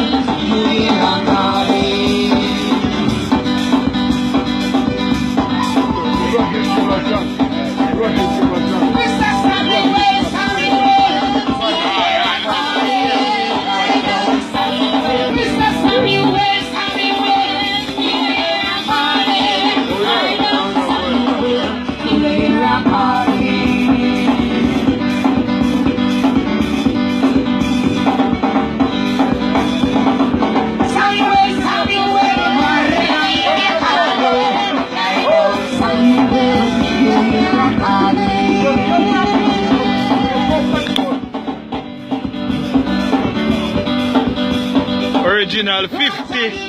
Mira, original 50.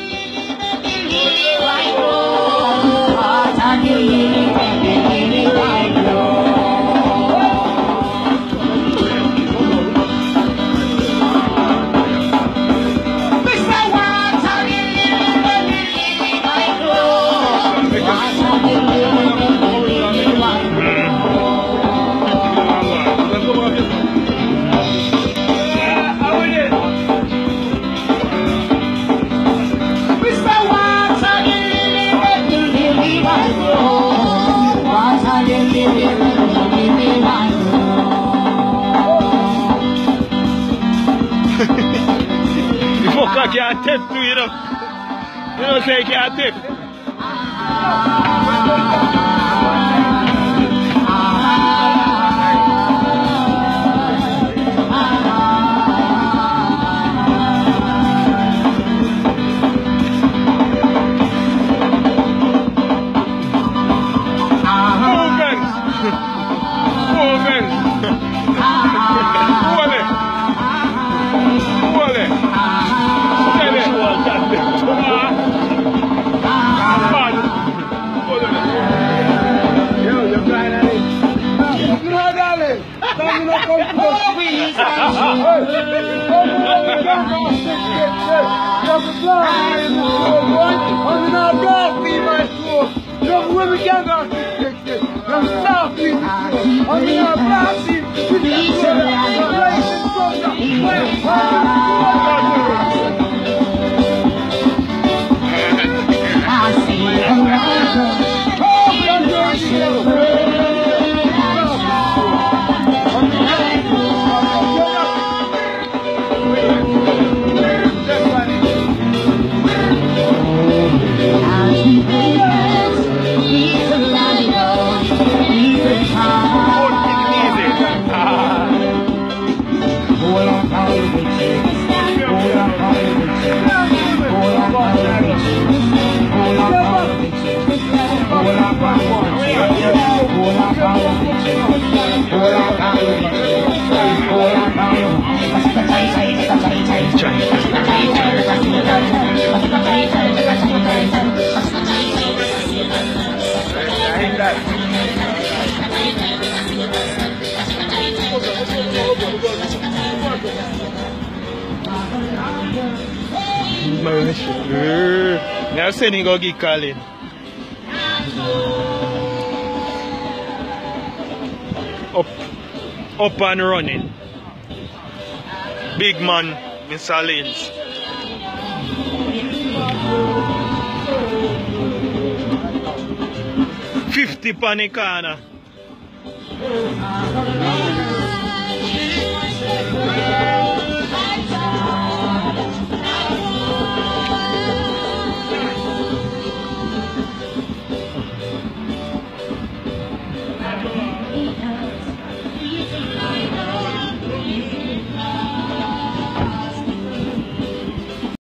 Fuck your tip, do you know? You know, say your tip. slide. On the North North be my school. Some women cannot be fixed. From South be my school. On the North North be my school. From the West. Hold my now go get Up, up and running. Big man, Mr. Lins. Fifty panicana.